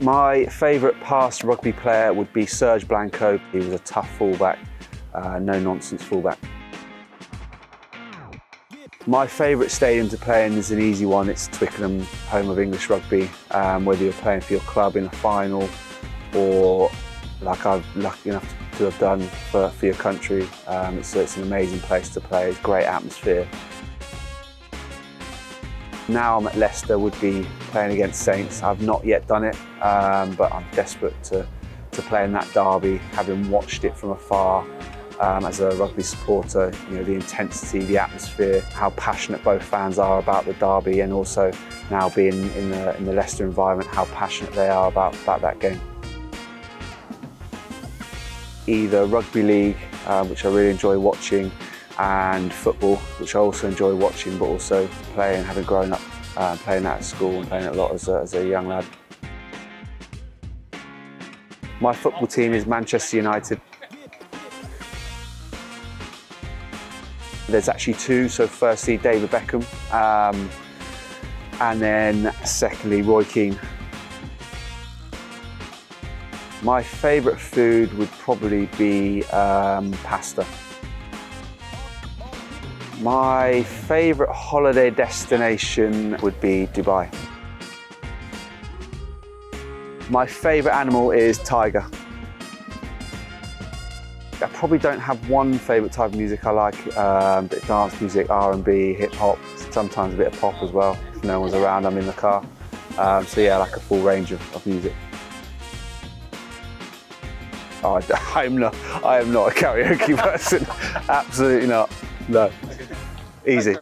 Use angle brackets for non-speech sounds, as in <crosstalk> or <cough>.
My favourite past rugby player would be Serge Blanco. He was a tough fullback, uh, no nonsense fullback. My favourite stadium to play in is an easy one. It's Twickenham, home of English rugby. Um, whether you're playing for your club in a final or like I'm lucky enough to have done for, for your country, um, it's, it's an amazing place to play. It's great atmosphere. Now I'm at Leicester, would be playing against Saints. I've not yet done it, um, but I'm desperate to, to play in that derby, having watched it from afar um, as a rugby supporter, you know, the intensity, the atmosphere, how passionate both fans are about the derby and also now being in the, in the Leicester environment, how passionate they are about, about that game. Either rugby league, um, which I really enjoy watching, and football, which I also enjoy watching, but also playing, having grown up uh, playing that at school and playing it a lot as a, as a young lad. My football team is Manchester United. There's actually two, so firstly David Beckham, um, and then secondly Roy Keane. My favourite food would probably be um, pasta. My favourite holiday destination would be Dubai. My favourite animal is tiger. I probably don't have one favourite type of music I like, um, bit of dance music, R&B, hip hop, sometimes a bit of pop as well. If no one's around, I'm in the car. Um, so yeah, like a full range of, of music. Oh, <laughs> I'm not, I am not a karaoke <laughs> person, absolutely not, no. Easy.